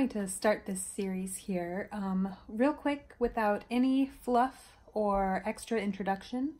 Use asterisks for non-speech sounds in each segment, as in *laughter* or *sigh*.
going to start this series here um, real quick without any fluff or extra introduction.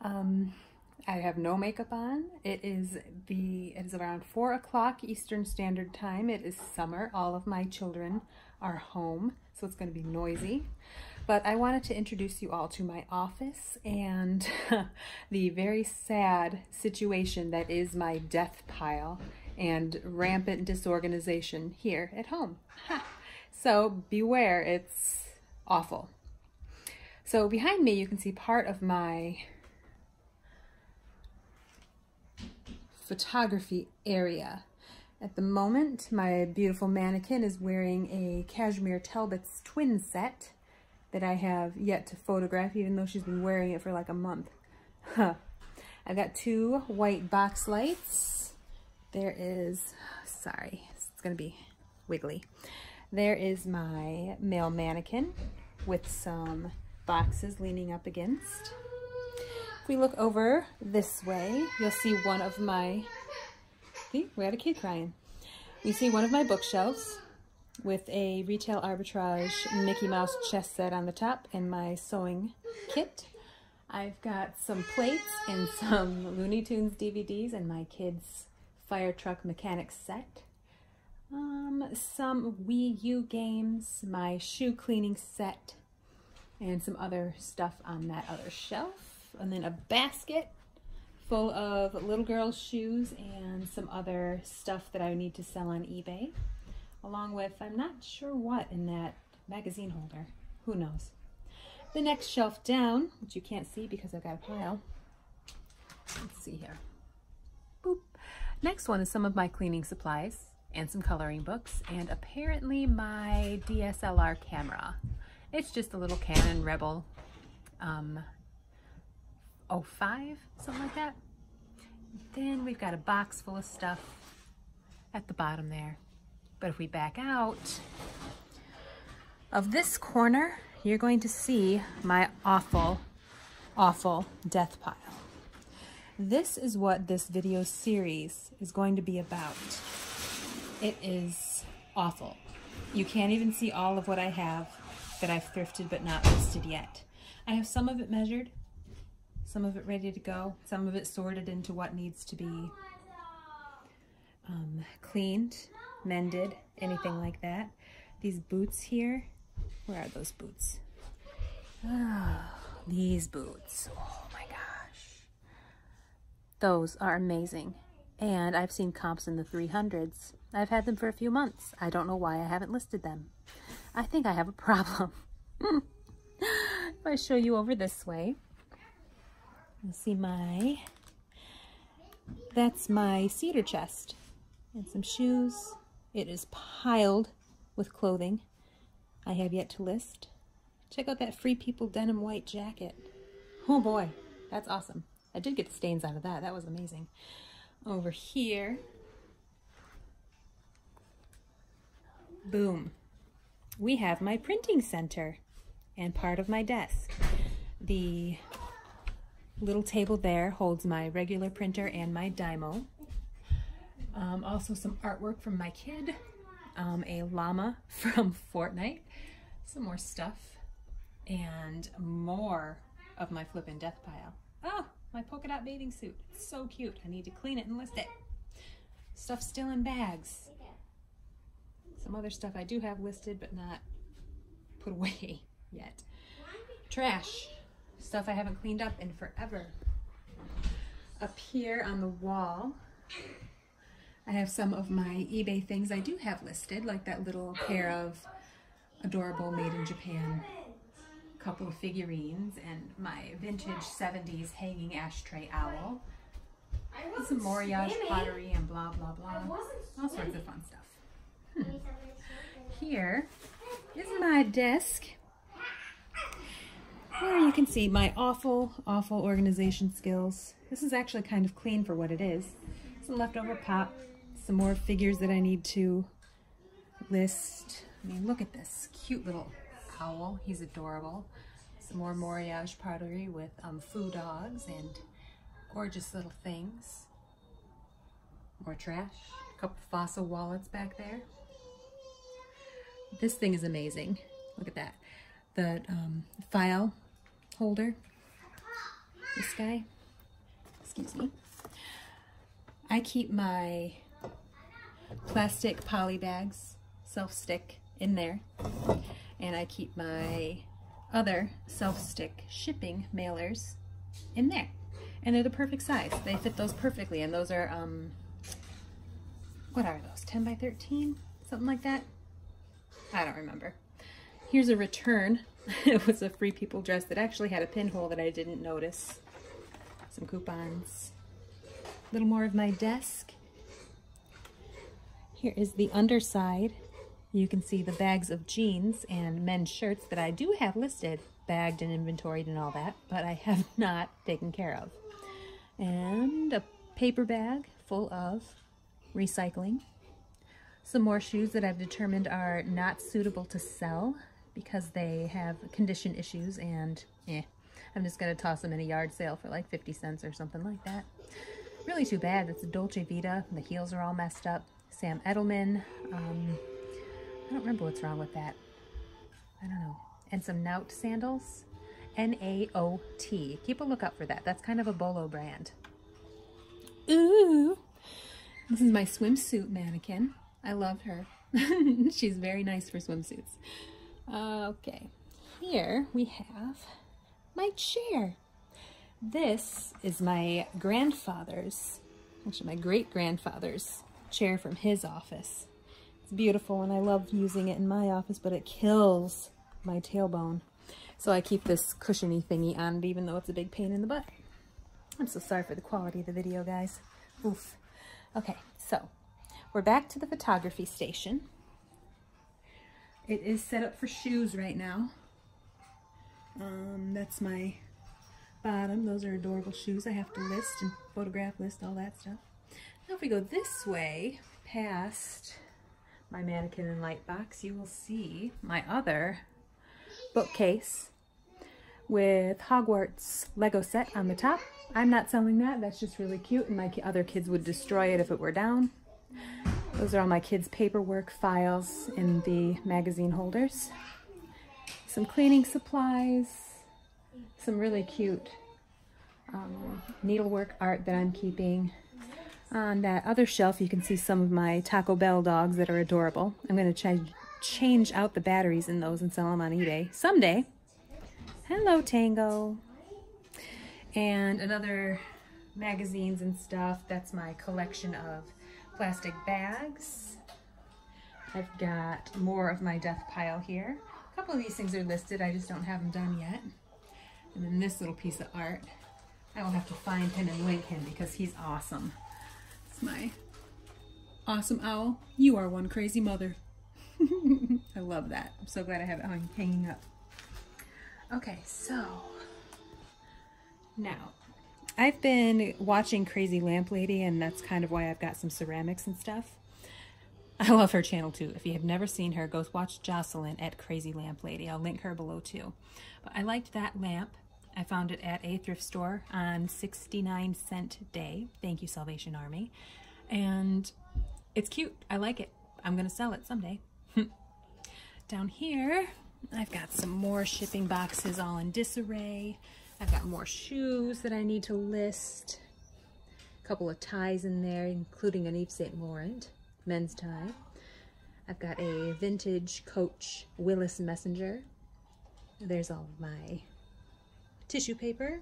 Um, I have no makeup on. It is the it is around four o'clock Eastern Standard Time. It is summer. All of my children are home, so it's going to be noisy. But I wanted to introduce you all to my office and *laughs* the very sad situation that is my death pile and rampant disorganization here at home. *laughs* so beware, it's awful. So behind me, you can see part of my photography area. At the moment, my beautiful mannequin is wearing a Cashmere Talbot's twin set that I have yet to photograph, even though she's been wearing it for like a month. *laughs* Huh. I've got two white box lights there is, sorry, it's gonna be wiggly. There is my male mannequin with some boxes leaning up against. If we look over this way, you'll see one of my, see, we had a kid crying. We see one of my bookshelves with a retail arbitrage Mickey Mouse chess set on the top and my sewing kit. I've got some plates and some Looney Tunes DVDs and my kids' fire truck mechanics set. Um, some Wii U games, my shoe cleaning set, and some other stuff on that other shelf. And then a basket full of little girl's shoes and some other stuff that I need to sell on eBay. Along with, I'm not sure what in that magazine holder. Who knows? The next shelf down, which you can't see because I've got a pile. Let's see here. Next one is some of my cleaning supplies and some coloring books and apparently my DSLR camera. It's just a little Canon Rebel um, 05, something like that. Then we've got a box full of stuff at the bottom there. But if we back out of this corner, you're going to see my awful, awful death pile. This is what this video series is going to be about. It is awful. You can't even see all of what I have that I've thrifted but not listed yet. I have some of it measured, some of it ready to go, some of it sorted into what needs to be um, cleaned, mended, anything like that. These boots here, where are those boots? Oh, these boots. Oh. Those are amazing. And I've seen comps in the 300s. I've had them for a few months. I don't know why I haven't listed them. I think I have a problem. *laughs* if I show you over this way, you'll see my, that's my cedar chest and some shoes. It is piled with clothing I have yet to list. Check out that Free People denim white jacket. Oh boy, that's awesome. I did get the stains out of that. That was amazing. Over here, boom, we have my printing center and part of my desk. The little table there holds my regular printer and my Dymo. Um, also some artwork from my kid, um, a llama from *laughs* Fortnite, some more stuff, and more of my flippin' death pile. Oh, my polka dot bathing suit. It's so cute. I need to clean it and list it. Stuff still in bags. Some other stuff I do have listed but not put away *laughs* yet. Trash. Stuff I haven't cleaned up in forever. Up here on the wall, I have some of my eBay things I do have listed, like that little pair of adorable made in Japan couple of figurines and my vintage 70s hanging ashtray owl. Some Moriage pottery and blah, blah, blah. All sorts of fun stuff. *laughs* Hmm. Here is my desk where you can see my awful, awful organization skills. This is actually kind of clean for what it is. Some leftover pop, some more figures that I need to list. I mean, look at this cute little owl. He's adorable. Some more Moriage pottery with um, foo dogs and gorgeous little things. More trash. A couple fossil wallets back there. This thing is amazing. Look at that. The um, file holder. This guy. Excuse me. I keep my plastic poly bags, self-stick, in there. And I keep my other self-stick shipping mailers in there. And they're the perfect size. They fit those perfectly. And those are, um, what are those, 10 by 13? Something like that? I don't remember. Here's a return. *laughs* it was a Free People dress that actually had a pinhole that I didn't notice. Some coupons. A little more of my desk. Here is the underside. You can see the bags of jeans and men's shirts that I do have listed, bagged and inventoried and all that, but I have *laughs* not taken care of. And a paper bag full of recycling. Some more shoes that I've determined are not suitable to sell because they have condition issues and eh, I'm just going to toss them in a yard sale for like 50 cents or something like that. Really too bad. It's a Dolce Vita. The heels are all messed up. Sam Edelman. Um, I don't remember what's wrong with that. I don't know. And some Naot sandals. N-A-O-T. Keep a lookout for that. That's kind of a Bolo brand. Ooh. This is my swimsuit mannequin. I love her. *laughs* She's very nice for swimsuits. Okay. Here we have my chair. This is my grandfather's, actually my great-grandfather's chair from his office. It's beautiful and I love using it in my office, but it kills my tailbone. So I keep this cushiony thingy on it, even though it's a big pain in the butt. I'm so sorry for the quality of the video, guys. Oof. Okay, so we're back to the photography station. It is set up for shoes right now. Um, that's my bottom. Those are adorable shoes I have to list and photograph list, all that stuff. Now if we go this way, past my mannequin and light box, you will see my other bookcase with Hogwarts Lego set on the top. I'm not selling that. That's just really cute, and my other kids would destroy it if it were down. Those are all my kids' paperwork files in the magazine holders. Some cleaning supplies, some really cute um, needlework art that I'm keeping. On that other shelf, you can see some of my Taco Bell dogs that are adorable. I'm going to ch change out the batteries in those and sell them on eBay someday. Hello, Tango. And another magazines and stuff. That's my collection of plastic bags. I've got more of my death pile here. A couple of these things are listed. I just don't have them done yet. And then this little piece of art. I will have to find him and link him because he's awesome. My awesome owl. You are one crazy mother. *laughs* I love that. I'm so glad I have it hanging up. Okay, so now I've been watching Crazy Lamp Lady and that's kind of why I've got some ceramics and stuff. I love her channel too. If you have never seen her, go watch Jocelyn at Crazy Lamp Lady. I'll link her below too. But I liked that lamp. I found it at a thrift store on 69 cent day. Thank you, Salvation Army. And it's cute. I like it. I'm going to sell it someday. *laughs* Down here, I've got some more shipping boxes all in disarray. I've got more shoes that I need to list. A couple of ties in there, including an Yves Saint Laurent men's tie. I've got a vintage Coach Willis Messenger. There's all of my tissue paper,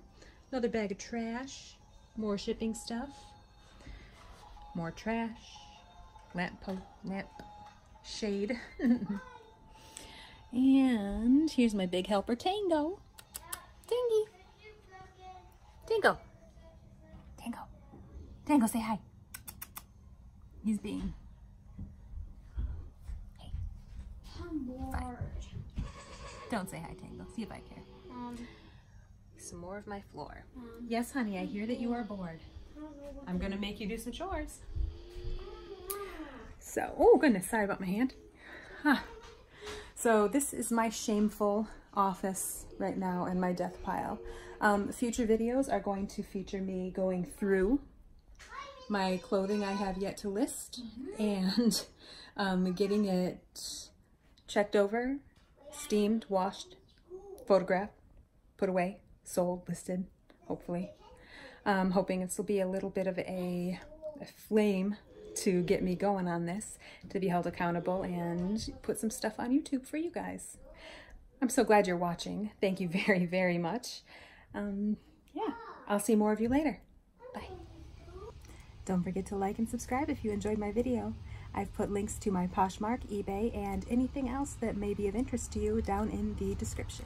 another bag of trash, more shipping stuff, more trash, lamp, lamp shade. *laughs* and here's my big helper, Tango. Tangy. Tango. Tango. Tango, say hi. He's being... Hey. I'm bored. Don't say hi, Tango. See if I care. Um some more of my floor. Yes, honey, I hear that you are bored. I'm going to make you do some chores. So, oh goodness, sorry about my hand. Huh. So this is my shameful office right now and my death pile. Um, future videos are going to feature me going through my clothing I have yet to list and um, getting it checked over, steamed, washed, photographed, put away, sold, listed, hopefully. I'm hoping this will be a little bit of a, a flame to get me going on this, to be held accountable and put some stuff on YouTube for you guys. I'm so glad you're watching. Thank you *laughs* very, very much. Um, yeah, I'll see more of you later. Bye. Don't forget to like and subscribe if you enjoyed my video. I've put links to my Poshmark, eBay, and anything else that may be of interest to you down in the description.